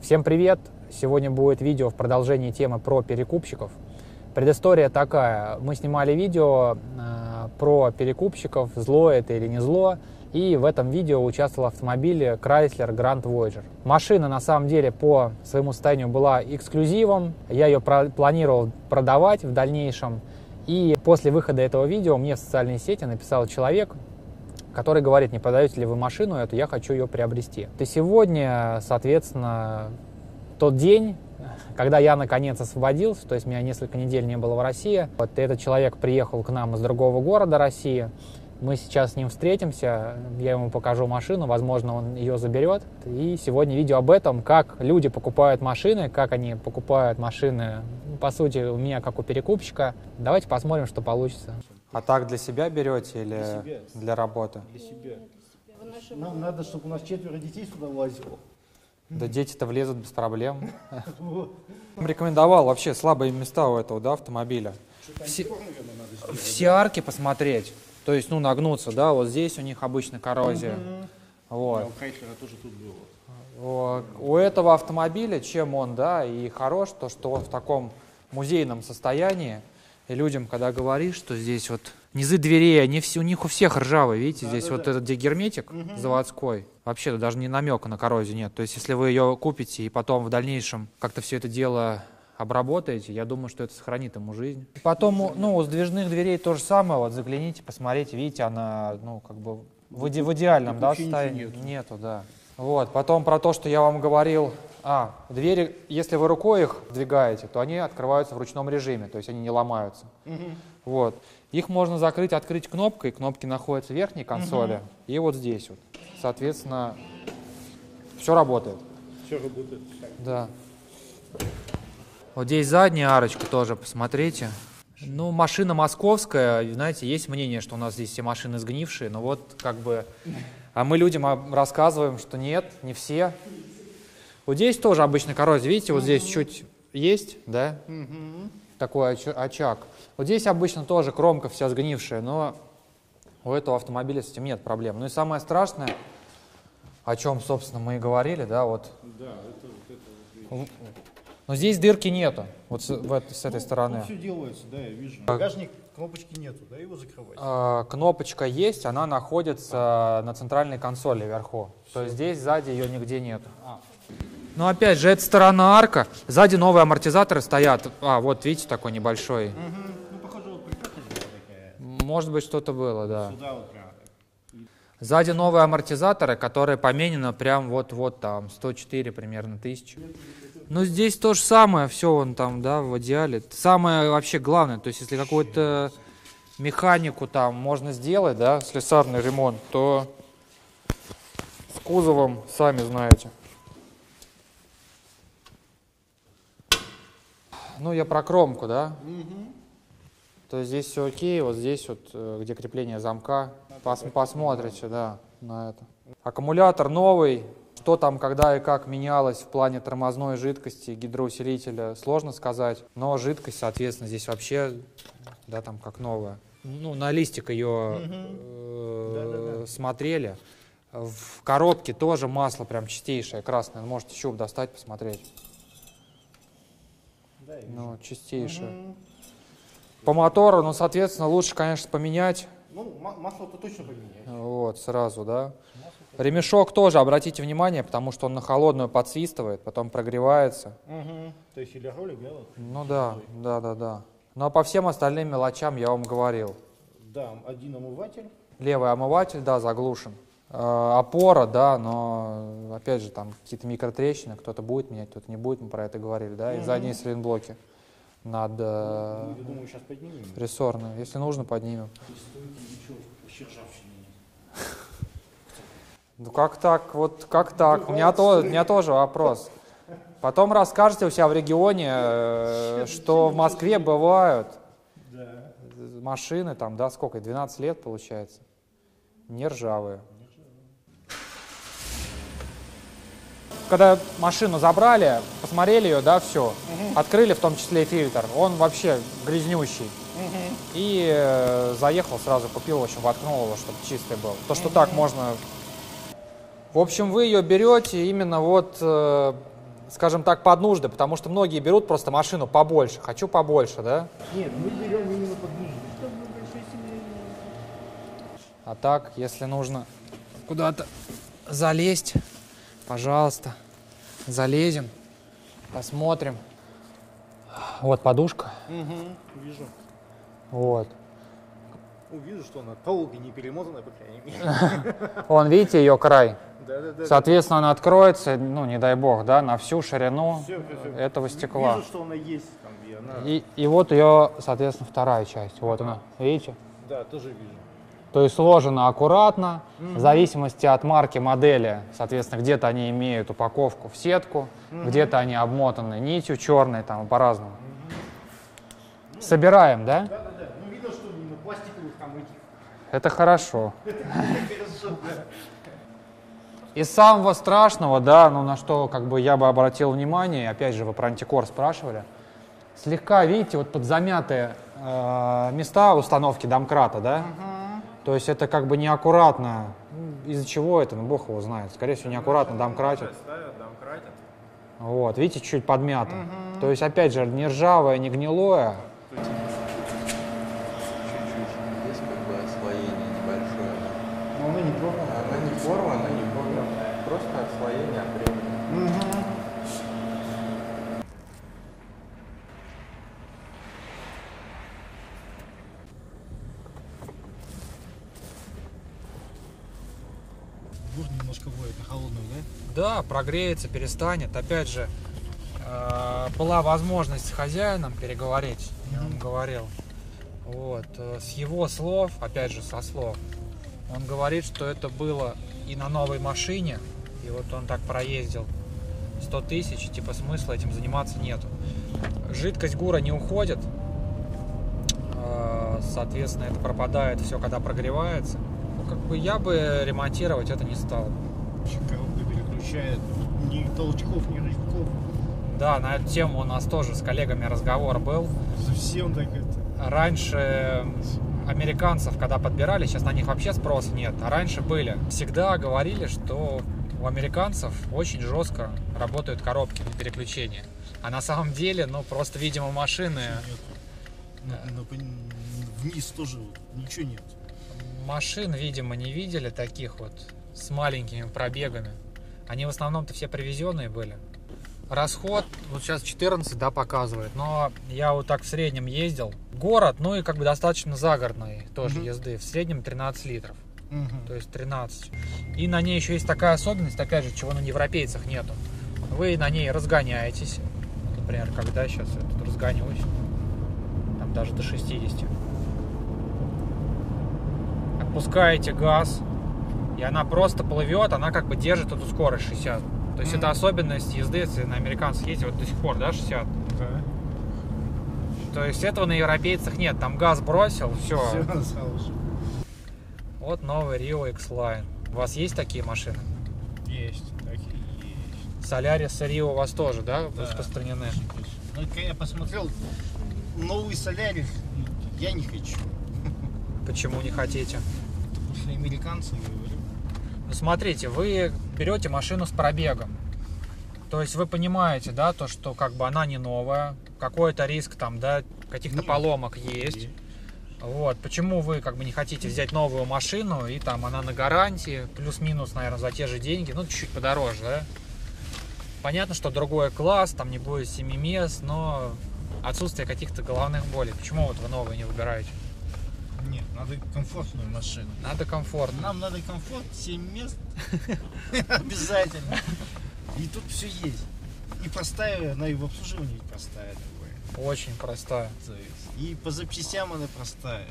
Всем привет! Сегодня будет видео в продолжении темы про перекупщиков. Предыстория такая. Мы снимали видео э, про перекупщиков, зло это или не зло. И в этом видео участвовал автомобиль Chrysler Grand Voyager. Машина на самом деле по своему состоянию была эксклюзивом. Я ее про- планировал продавать в дальнейшем. И после выхода этого видео мне в социальные сети написал человек, который говорит, не продаете ли вы машину эту, я хочу ее приобрести. И сегодня, соответственно, тот день, когда я наконец освободился, то есть меня несколько недель не было в России, вот этот человек приехал к нам из другого города России, мы сейчас с ним встретимся, я ему покажу машину, возможно, он ее заберет. И сегодня видео об этом, как люди покупают машины, как они покупают машины, ну, по сути, у меня как у перекупщика. Давайте посмотрим, что получится. А так для себя берете или Для себя. для работы? Для себя. Нам надо, чтобы у нас четверо детей сюда влазило. Да дети-то влезут без проблем. Рекомендовал вообще слабые места у этого да, автомобиля. Все, надо все арки посмотреть. То есть, ну, нагнуться, да, вот здесь у них обычно коррозия. Да, Вот. у Крайслера тоже тут было. О, У этого автомобиля, чем он, да, и хорош, то, что он в таком музейном состоянии. И людям, когда говоришь, что здесь вот низы дверей, они все, у них у всех ржавые, видите, Да, здесь да, вот да. этот где герметик заводской, вообще даже не намека на коррозию нет. То есть, если вы ее купите и потом в дальнейшем как-то все это дело обработаете, я думаю, что это сохранит ему жизнь. Потом, ну, у сдвижных дверей то же самое, вот загляните, посмотрите, видите, она, ну, как бы в, иде- в идеальном, да, состоянии. нету. Нету, да. Вот, потом про то, что я вам говорил, а, двери, если вы рукой их двигаете, то они открываются в ручном режиме, то есть они не ломаются. Вот. Их можно закрыть, открыть кнопкой, кнопки находятся в верхней консоли и вот здесь вот. Соответственно, все работает. Все работает. Да. Вот здесь задняя арочка тоже, посмотрите. Ну, машина московская, знаете, есть мнение, что у нас здесь все машины сгнившие, но вот как бы... А мы людям рассказываем, что нет, не все. Вот здесь тоже обычно коррозия, видите, вот здесь чуть есть, да, такой оч- очаг. Вот здесь обычно тоже кромка вся сгнившая, но у этого автомобиля с этим нет проблем. Ну и самое страшное, о чем, собственно, мы и говорили, да, вот Да, это вот это. Вот. но здесь дырки нету, вот с, в этой- с этой стороны. все делается, да, я вижу. Багажник, кнопочки нету, да, его закрывать. А, кнопочка есть, она находится на центральной консоли вверху. То есть здесь сзади ее нигде нет. Но опять же, это сторона арка. Сзади новые амортизаторы стоят. А, вот видите, такой небольшой. Мгм. Ну, похоже, вот такая. Может быть, что-то было, да. Сюда вот прям. Сзади новые амортизаторы, которые поменены прям вот-вот там, 104 примерно тысяч. Ну, здесь то же самое, все вон там, да, в идеале. Самое вообще главное, то есть если какую-то механику там можно сделать, да, слесарный ремонт, то с кузовом, сами знаете. Ну, я про кромку, да? То есть здесь все окей, вот здесь вот, э, где крепление замка, пос- посмотрите, да, на это. Аккумулятор новый, что там, когда и как менялось в плане тормозной жидкости, гидроусилителя, сложно сказать, но жидкость, соответственно, здесь вообще, да, там как новая. Ну, на листик ее э, Да-да-да. смотрели. В коробке тоже масло прям чистейшее, красное, можете щуп достать, посмотреть. Да. Ну, чистейшее. Мгм. По мотору, ну, соответственно, лучше, конечно, поменять. Ну, ма- масло-то точно поменять. Вот, сразу, да. Ремешок тоже, обратите внимание, потому что он на холодную подсвистывает, потом прогревается. Мгм. То есть или ролик, да? Ну да, да, да, да. Ну а по всем остальным мелочам я вам говорил. Да, один омыватель. Левый омыватель, да, заглушен. Э, опора, да, но опять же там какие-то микротрещины, кто-то будет менять, кто-то не будет, мы про это говорили, да, и Мгм. задние сайлентблоки над э, Ну, я думаю, сейчас поднимем. рессорные. Если нужно, поднимем. И стойки, ничего. Ну как так, вот как так? У меня, то, у меня тоже вопрос. Потом расскажете у себя в регионе, э, что в Москве бывают машины, там, да, сколько, 12 лет получается, не ржавые. Когда машину забрали, посмотрели ее, да, все, открыли в том числе и фильтр, он вообще грязнющий. И э, заехал сразу, купил, в общем, воткнул его, чтобы чистый был. То, что так можно В общем, вы ее берете именно вот э, скажем так, под нужды, потому что многие берут просто машину побольше. Хочу побольше, да? Нет, мы берем именно под нужды. А так, если нужно куда-то залезть, пожалуйста, залезем, посмотрим. Вот подушка. Угу, вижу. Вот. Увижу, что она долго не перемотана, по крайней мере. Вон, видите, ее край. Да, да, да. Соответственно, она откроется, ну, не дай бог, да, на всю ширину этого стекла. Вижу, что она есть там, и она... И, и вот ее, соответственно, вторая часть. Вот она, видите? Да, тоже вижу. То есть сложено аккуратно, в зависимости от марки модели. Соответственно, где-то они имеют упаковку в сетку, где-то они обмотаны нитью черной, там по-разному. Собираем, да? Да, да, да. Ну, видно, что на пластиковых там этих. Это хорошо. Из самого страшного, да, ну на что как бы я бы обратил внимание, опять же, вы про антикор спрашивали, слегка, видите, вот подзамятые э, места установки домкрата, да? То есть это как бы неаккуратно. Ну, Из-за чего это, ну бог его знает. Скорее всего, неаккуратно домкратят. Ставят, домкратят. Вот, видите, чуть подмято. То есть, опять же, не ржавое, не гнилое. Чуть-чуть. Есть как бы освоение небольшое. Но она не порвана. Она не порвана, не порвана. Просто отслоение от времени. Воздух немножко воет на холодную, да? Да, прогреется, перестанет. Опять же, э, была возможность с хозяином переговорить, я вам говорил. Вот, э, с его слов, опять же, со слов, он говорит, что это было и на новой машине, и вот он так проездил 100 тысяч, типа смысла этим заниматься нету. Жидкость гура не уходит, э, соответственно, это пропадает все, когда прогревается. Ну, как бы я бы ремонтировать это не стал. Вообще Коробка переключает. Ни толчков, ни рывков. Да, на эту тему у нас тоже с коллегами разговор был. Совсем так это. Раньше американцев, когда подбирали, сейчас на них вообще спроса нет, а раньше были. Всегда говорили, что у американцев очень жестко работают коробки на переключение. А на самом деле, ну, просто, видимо, машины, Нет. На- на- пон- вниз тоже ничего нет. Машин, видимо, не видели таких вот с маленькими пробегами. Они в основном-то все привезенные были. Расход, вот сейчас 14, да, показывает, но я вот так в среднем ездил. Город, ну и как бы достаточно загородной тоже Мгм. езды, в среднем 13 литров, Мгм. то есть 13. И на ней еще есть такая особенность, опять же, чего на европейцах нету. Вы на ней разгоняетесь, Вот, например, когда сейчас я тут разгонюсь, там даже до 60. Отпускаете газ, и она просто плывет, она как бы держит эту скорость 60. То есть Мгм. это особенность езды, если на американцах ездить, вот до сих пор, да, 60. Да. То есть этого на европейцах нет, там газ бросил, все. Все. Вот новый Rio X-Line. У вас есть такие машины? Есть, так и есть. Солярис и Rio у вас тоже, да, Да. распространены? Ну, я посмотрел новый солярис, я не хочу. Почему не хотите? Это после американцев, я говорю. Ну, смотрите, вы берете машину с пробегом. То есть вы понимаете, да, то, что как бы она не новая, какой-то риск там, да, каких-то поломок есть. Вот, почему вы как бы не хотите взять новую машину, и там она на гарантии, плюс-минус, наверное, за те же деньги, ну, чуть-чуть подороже, да? Понятно, что другой класс, там не будет 7 мест, но отсутствие каких-то головных болей. Почему вот вы новые не выбираете? Надо комфортную машину. Надо комфортно. Нам надо комфорт, 7 мест. Обязательно. И тут все есть. И простая, она и в обслуживании простая такое. Очень простая. И по запчастям она простая.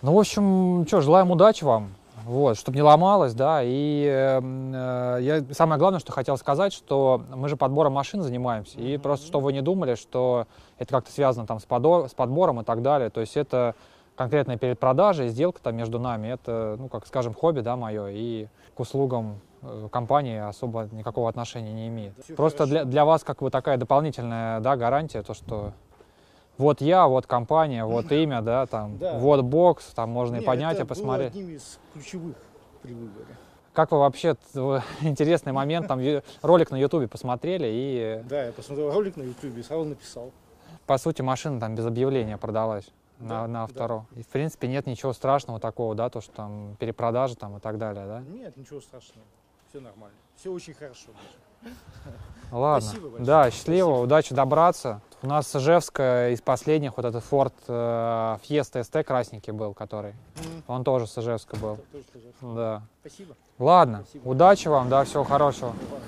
Ну, в общем, что, желаем удачи вам. Вот, чтобы не ломалось, да, и эм, э, я самое главное, что хотел сказать, что мы же подбором машин занимаемся, и просто, чтобы вы не думали, что это как-то связано там с, подо- с подбором и так далее, то есть это конкретная перед продажей, сделка там между нами, это, ну, как скажем, хобби, да, мое, и к услугам э, компании особо никакого отношения не имеет. Всё Просто для, для вас как бы такая дополнительная, да, гарантия, то, что вот я, вот компания, вот имя, да, там, Да. вот бокс, там можно и поднять это и посмотреть. было одним из ключевых при выборе. Как вы вообще, интересный момент, там ролик на ютубе посмотрели и, Да, я посмотрел ролик на ютубе и сразу написал. по сути, машина там без объявления продалась на, Да, на да. втором. И, в принципе, нет ничего страшного такого, да, то, что там перепродажи там и так далее, да? Нет, ничего страшного. Все нормально. Все очень хорошо. даже. Ладно. Спасибо большое. Да, счастливо, Спасибо. удачи добраться. У нас с Ижевска из последних вот этот Ford э, Fiesta ST красненький был, который. М, Он тоже с Ижевска был. тоже тоже. Да. Спасибо. Ладно, Спасибо. удачи вам, да, всего хорошего.